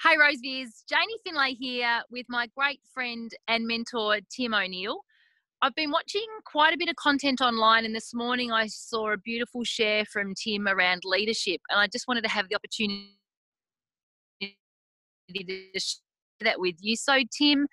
Hey Rosevears, Janie Finlay here with my great friend and mentor Tim O'Neill. I've been watching quite a bit of content online, and this morning I saw a beautiful share from Tim around leadership, and I just wanted to have the opportunity to share that with you. So, Tim,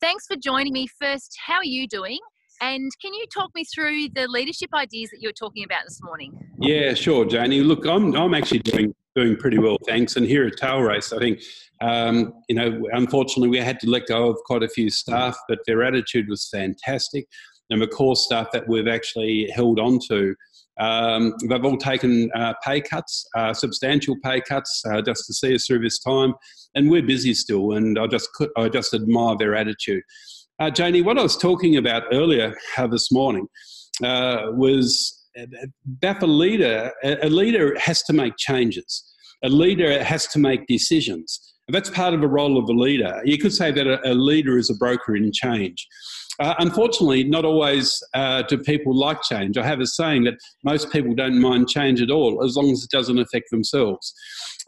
thanks for joining me. First, how are you doing? And can you talk me through the leadership ideas that you were talking about this morning? Yeah, sure, Janie. Look, I'm, I'm actually doing doing pretty well, thanks. And here at Tailrace, I think, um, you know, unfortunately, we had to let go of quite a few staff, but their attitude was fantastic. And the core staff that we've actually held on to, um, they've all taken uh, pay cuts, uh, substantial pay cuts, uh, just to see us through this time. And we're busy still, and I just I just admire their attitude. Uh, Janie, what I was talking about earlier uh, this morning uh, was that a leader, a leader has to make changes. A leader has to make decisions. And that's part of the role of a leader. You could say that a, a leader is a broker in change. Uh, unfortunately, not always uh, do people like change. I have a saying that most people don't mind change at all as long as it doesn't affect themselves.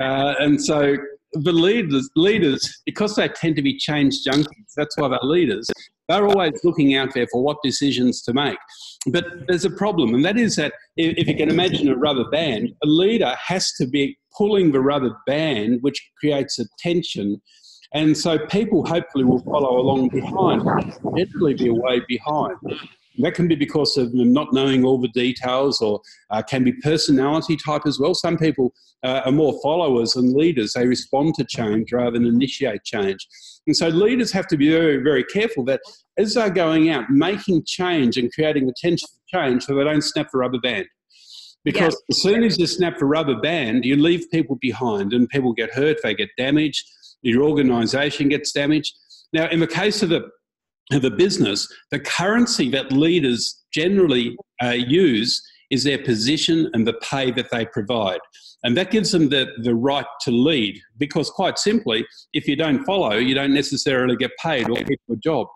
Uh, and so the leaders, leaders, because they tend to be change junkies, that's why they're leaders, they're always looking out there for what decisions to make. But there's a problem, and that is that if you can imagine a rubber band, a leader has to be pulling the rubber band, which creates a tension. And so people hopefully will follow along behind, generally be way behind. That can be because of them not knowing all the details, or uh, can be personality type as well. Some people uh, are more followers than leaders. They respond to change rather than initiate change. And so leaders have to be very, very careful that as they're going out, making change and creating the tension for change so they don't snap the rubber band. Because yeah. as soon as you snap the rubber band, you leave people behind and people get hurt, they get damaged, your organization gets damaged. Now, in the case of a, of a business, the currency that leaders generally uh, use is their position and the pay that they provide. And that gives them the, the right to lead because, quite simply, if you don't follow, you don't necessarily get paid or keep a job.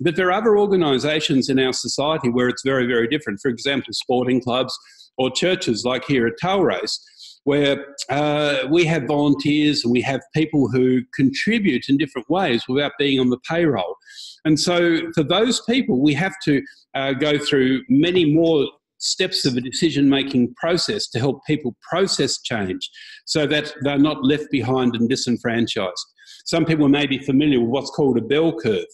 But there are other organisations in our society where it's very, very different. For example, sporting clubs or churches like here at Tailrace, where uh, we have volunteers and we have people who contribute in different ways without being on the payroll. And so, for those people, we have to uh, go through many more steps of a decision making process to help people process change so that they're not left behind and disenfranchised. Some people may be familiar with what's called a bell curve.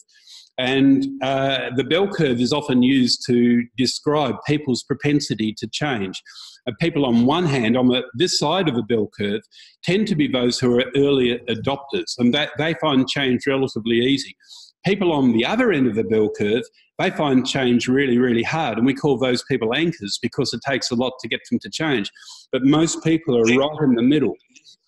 And uh, the bell curve is often used to describe people's propensity to change. Uh, people, on one hand, on the, this side of the bell curve, tend to be those who are early adopters, and that they find change relatively easy. People on the other end of the bell curve, they find change really, really hard. And we call those people anchors because it takes a lot to get them to change. But most people are right in the middle.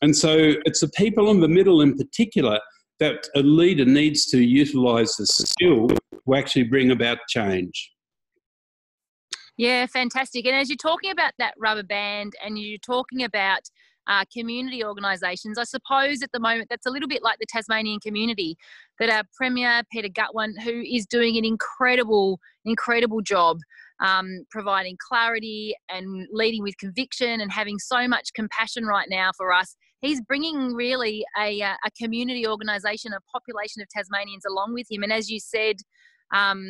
And so it's the people in the middle in particular that a leader needs to utilize the skill to actually bring about change. Yeah, fantastic. And as you're talking about that rubber band and you're talking about uh, community organisations. I suppose at the moment that's a little bit like the Tasmanian community, that our Premier Peter Gutwein, who is doing an incredible, incredible job um, providing clarity and leading with conviction and having so much compassion right now for us. He's bringing really a, uh, a community organisation, a population of Tasmanians along with him. And as you said, um,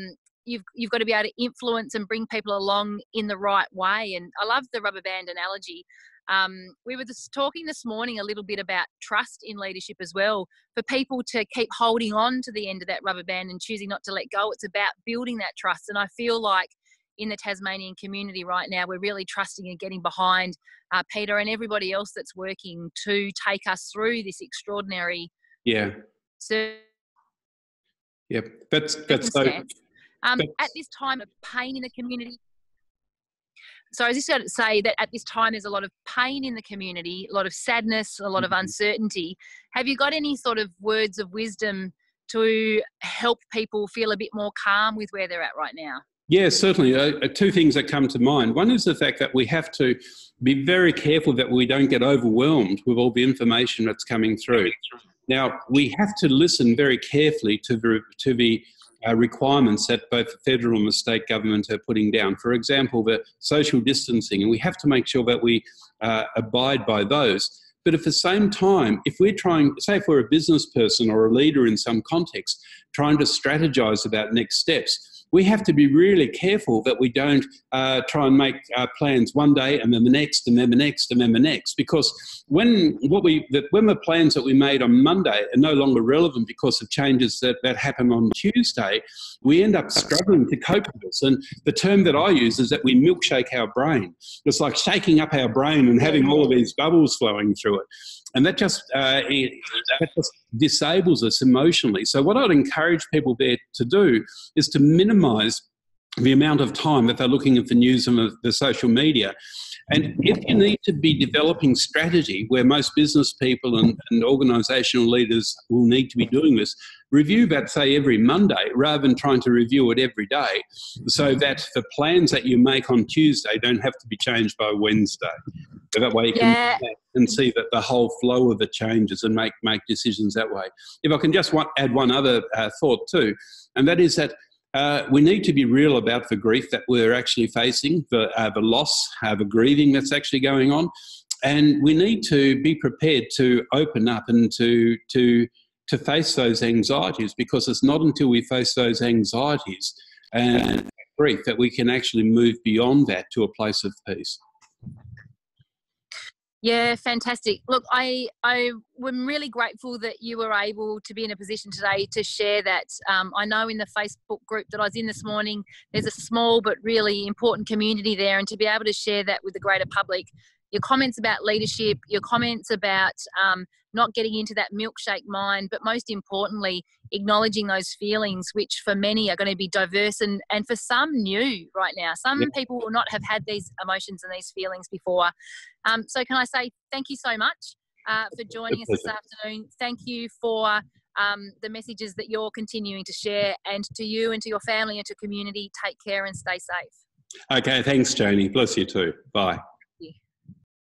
you've you've got to be able to influence and bring people along in the right way. And I love the rubber band analogy. Um, we were just talking this morning a little bit about trust in leadership as well. For people to keep holding on to the end of that rubber band and choosing not to let go, it's about building that trust. And I feel like in the Tasmanian community right now, we're really trusting and getting behind uh, Peter and everybody else that's working to take us through this extraordinary. Yeah. So, yep, that's that's so. Um, at this time of pain in the community, so I was just going to say that at this time there's a lot of pain in the community, a lot of sadness, a lot of mm-hmm. uncertainty. Have you got any sort of words of wisdom to help people feel a bit more calm with where they're at right now? Yeah, certainly. Uh, uh, two things that come to mind. One is the fact that we have to be very careful that we don't get overwhelmed with all the information that's coming through. Now, we have to listen very carefully to the, to the uh, requirements that both the federal and the state government are putting down. For example, the social distancing, and we have to make sure that we uh, abide by those. But at the same time, if we're trying, say, if we're a business person or a leader in some context, trying to strategize about next steps, we have to be really careful that we don't uh, try and make uh, plans one day and then the next and then the next and then the next because when what we the, when the plans that we made on Monday are no longer relevant because of changes that, that happen on Tuesday, we end up struggling to cope with this. And the term that I use is that we milkshake our brain. It's like shaking up our brain and having all of these bubbles flowing through it and that just uh, that just disables us emotionally. So what I'd encourage people there to do is to minimise the amount of time that they're looking at the news and the, social media. And if you need to be developing strategy, where most business people and, and organisational leaders will need to be doing this, review that, say, every Monday rather than trying to review it every day so that the plans that you make on Tuesday don't have to be changed by Wednesday. So that way you can yeah. And see that the whole flow of the changes and make, make decisions that way. If I can just one, add one other uh, thought too, and that is that uh, we need to be real about the grief that we're actually facing, the, uh, the loss, uh, the grieving that's actually going on. And we need to be prepared to open up and to, to, to face those anxieties because it's not until we face those anxieties and grief that we can actually move beyond that to a place of peace. Yeah, fantastic. Look, I I am really grateful that you were able to be in a position today to share that. Um, I know in the Facebook group that I was in this morning, there's a small but really important community there, and to be able to share that with the greater public, your comments about leadership, your comments about um, not getting into that milkshake mind, but most importantly, acknowledging those feelings, which for many are going to be diverse and, and for some new right now. Some yep. people will not have had these emotions and these feelings before. Um, so, can I say thank you so much uh, for joining us this afternoon? Thank you for um, the messages that you're continuing to share, and to you and to your family and to community, take care and stay safe. Okay, thanks, Joni. Bless you too. Bye.